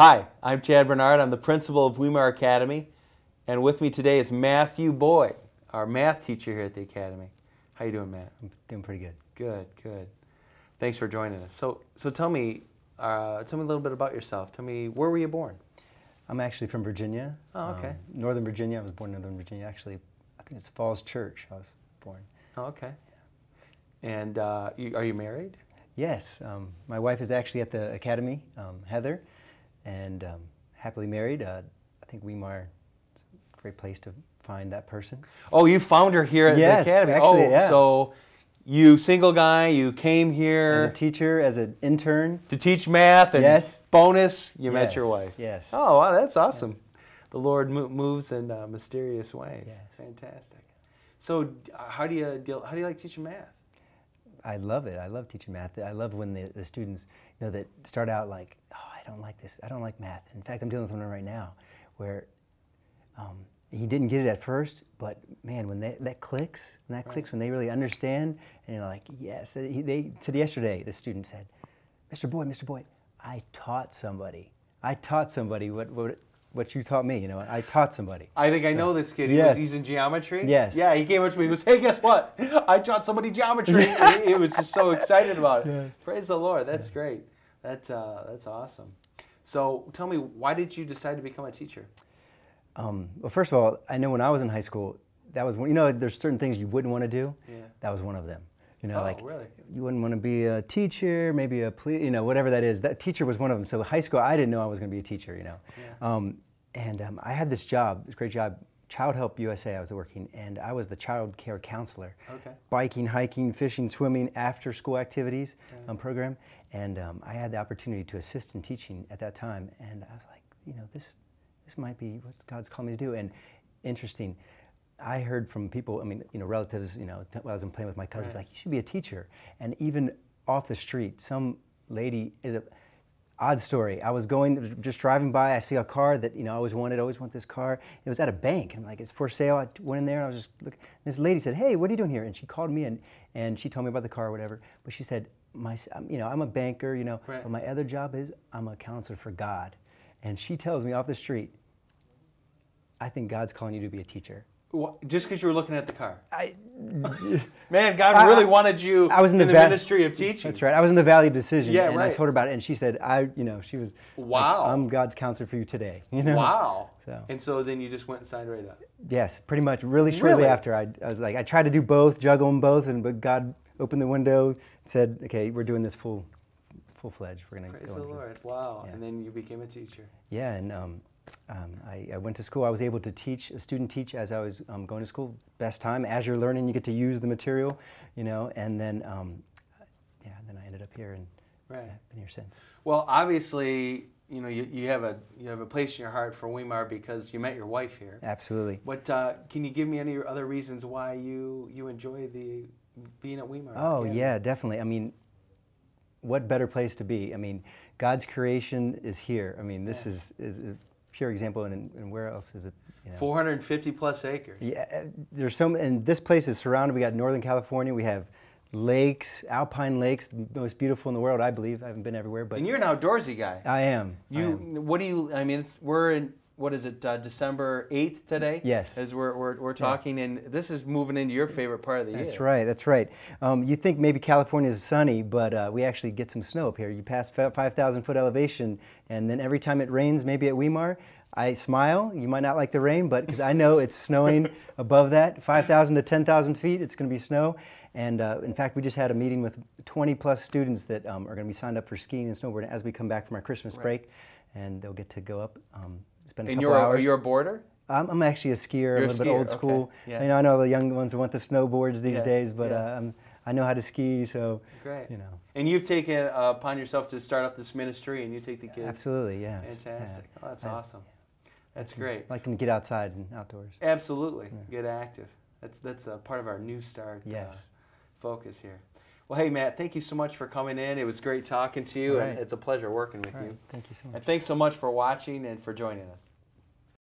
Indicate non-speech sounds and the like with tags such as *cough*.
Hi, I'm Chad Bernard. I'm the principal of Weimar Academy, and with me today is Matthew Boyd, our math teacher here at the Academy. How you doing, Matt? I'm doing pretty good. Good, good. Thanks for joining us. So, so tell me, uh, tell me a little bit about yourself. Tell me, where were you born? I'm actually from Virginia. Oh, okay. Um, Northern Virginia. I was born in Northern Virginia. Actually, I think it's Falls Church. I was born. Oh, okay. And uh, you, are you married? Yes. Um, my wife is actually at the academy, um, Heather, and um, happily married. Uh, I think Weimar is a great place to find that person. Oh, you found her here at Yes, the Academy. actually, oh, yeah. so you single guy, you came here As a teacher, as an intern. to teach math, and Yes. bonus, you met your wife. yes. Oh, wow, that's awesome. The Lord mo- moves in uh, mysterious ways. Yes. Fantastic. So, uh, how do you deal? How do you like teaching math? I love it. I love teaching math. I love when the, the students, you know, that start out like, oh, I don't like this. I don't like math. In fact, I'm dealing with one right now where um, he didn't get it at first, but man, when they, that clicks, when that clicks, when they really understand, and you're like, yes. He, they said yesterday, the student said, Mr. Boyd, Mr. Boyd, I taught somebody. I taught somebody what, what, what you taught me. You know, I taught somebody. I think I know this kid. He Yes. was, he's in geometry. Yes. Yeah, he came up to me. He goes, "Hey, guess what? I taught somebody geometry." *laughs* And he, he was just so excited about it. Praise the Lord. That's great. That's uh, that's awesome. So, tell me, why did you decide to become a teacher? Um, well, first of all, I know when I was in high school, that was one, you know, there's certain things you wouldn't want to do. Yeah. That was one of them. You know, Oh, like really? you wouldn't want to be a teacher, maybe a police, you know, whatever that is. That teacher was one of them. So high school, I didn't know I was going to be a teacher. You know, Yeah. um, and um, I had this job, this great job, Childhelp USA. I was working, and I was the child care counselor. Okay. Biking, hiking, fishing, swimming, after school activities um, program, and um, I had the opportunity to assist in teaching at that time, and I was like, you know, this this might be what God's called me to do. And interesting, I heard from people, I mean, you know, relatives, you know, when I was playing with my cousins, Right. like, you should be a teacher. And even off the street, some lady is a odd story. I was going, just driving by, I see a car that, you know, I always wanted, I always want this car. It was at a bank. I'm like, it's for sale. I went in there and I was just looking. This lady said, hey, what are you doing here? And she called me and, and she told me about the car or whatever. But she said, my, you know, I'm a banker, you know, Right. but my other job is I'm a counselor for God. And she tells me off the street, I think God's calling you to be a teacher. Just because you were looking at the car, I, *laughs* man, God I- really wanted you I was in the, the va- ministry of teaching. That's right. I was in the Valley of Decision, Yeah, and I told her about it, and she said, "I, you know, she was, like, Wow. I'm God's counselor for you today." *laughs* You know? Wow. So. And so then you just went and signed right up. Yes, pretty much. Really shortly Really? after, I, I was like, I tried to do both, juggle them both, and but God opened the window, and said, "Okay, we're doing this full, full fledged. We're gonna Praise go." the into it." Lord. Wow. Yeah. And then you became a teacher. Yeah, and um, um, I, I went to school. I was able to teach, a student teach as I was um, going to school. Best time as you're learning, you get to use the material, you know. And then, um, yeah, then I ended up here and Right. I've been here since. Well, obviously, you know, you, you have a you have a place in your heart for Weimar because you met your wife here. Absolutely. What uh, can you give me any other reasons why you you enjoy the being at Weimar? Oh Academy? yeah, definitely. I mean, what better place to be? I mean, God's creation is here. I mean, this Yeah. is, is a pure example, and, and where else is it? You know? 450 plus acres. Yeah, uh, there's so, and this place is surrounded. We got Northern California. We have lakes, alpine lakes, the most beautiful in the world, I believe. I haven't been everywhere, but And you're an outdoorsy guy. I am. I You, am. what do you? I mean, it's, we're in what is it? Uh, December 8th today. Yes. As we're we're, we're talking, and this is moving into your favorite part of the year. That's right. That's right. Um, you think maybe California is sunny, but uh, we actually get some snow up here. You pass 5,000 foot elevation, and then every time it rains, maybe at Weimar, I smile. You might not like the rain, but because I know it's snowing *laughs* above that, 5,000 to 10,000 feet, it's going to be snow. And uh, in fact, we just had a meeting with 20 plus students that um, are going to be signed up for skiing and snowboarding as we come back from our Christmas Right. break, and they'll get to go up, um, spend a And couple you're hours. you're a boarder. I'm, I'm actually a skier, You're a a little bit skier, old okay. school. Yeah. You know, I know the young ones want the snowboards these Yeah, days, but yeah. uh, I'm, I know how to ski, so Great. you know. And you've taken it uh, upon yourself to start up this ministry, and you take the kids. Absolutely, yes. Fantastic. yeah. Oh, that's I- awesome. That's great. I like them to get outside and outdoors. Absolutely. Get active. That's that's a part of our New Start uh, Yes. focus here. Well, hey Matt, thank you so much for coming in. It was great talking to you, All and it's a pleasure working with right, you. thank you so much. And thanks so much for watching and for joining us.